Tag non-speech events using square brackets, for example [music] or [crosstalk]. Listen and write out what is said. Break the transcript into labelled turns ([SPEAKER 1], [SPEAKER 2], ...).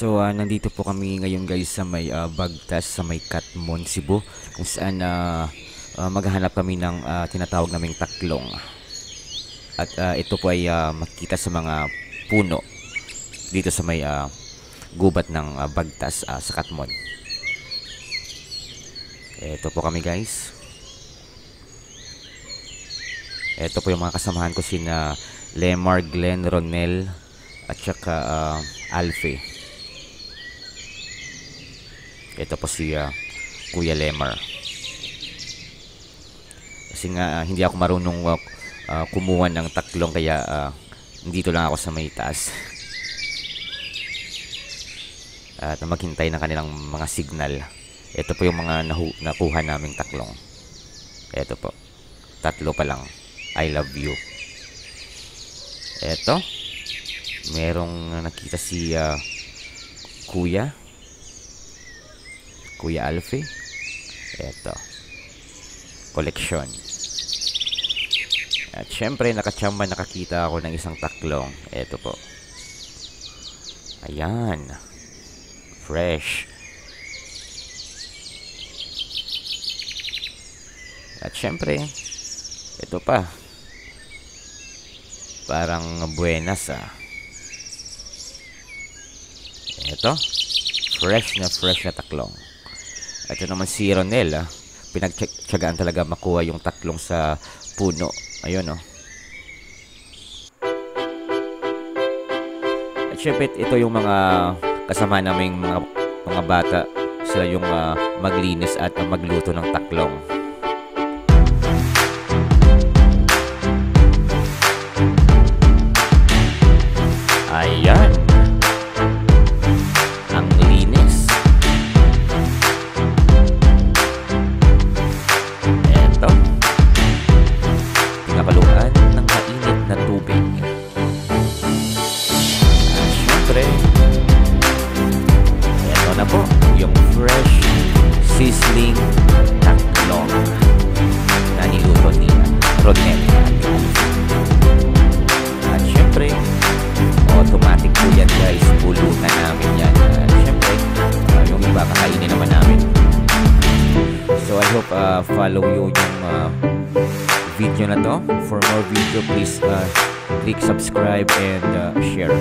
[SPEAKER 1] So, ah, nandito po kami ngayon guys sa may ah, Bagtas, sa may Katmon, Cebu. Kung saan ah, ah, maghahanap kami ng ah, tinatawag naming taklong. At ah, ito po ay ah, makikita sa mga puno dito sa may ah, gubat ng ah, Bagtas ah, sa Katmon. Ito po kami guys. Ito po yung mga kasamahan ko sina Lemar, Glenn, Ronel at saka ah, Alfie. Ito po si ah, Kuya Lemar. Kasi nga ah, hindi ako marunong ah, ah, kumuha ng taklong kaya ah, dito lang ako sa may taas. [laughs] At maghintay ng kanilang mga signal. Ito po yung mga nakuha naming taklong. Ito po. Tatlo pa lang. I love you. Ito. Merong nakita si ah, Kuya. Kuya Alfie. Ito. Koleksyon. At syempre, nakachamba nakakita ako ng isang taklong. Ito po. Ayan. Fresh. At syempre, ito pa. Parang buenas ah. Ito. Fresh na fresh na taklong. Ito naman si Ronel ah. Pinagtsagaan talaga makuha yung taklong sa puno. Ayun oh. At syempre ito yung mga kasama naming mga mga bata. Sila yung ah, maglinis at ah, magluto ng taklong. Sizzling taklong na niluto ni Ronel. At syempre, automatic po yan guys. Pulutan namin yan. At syempre, ah, yung iba kakainin naman namin. So I hope uh, follow you yung uh, video na to. For more video, please uh, click subscribe and uh, share.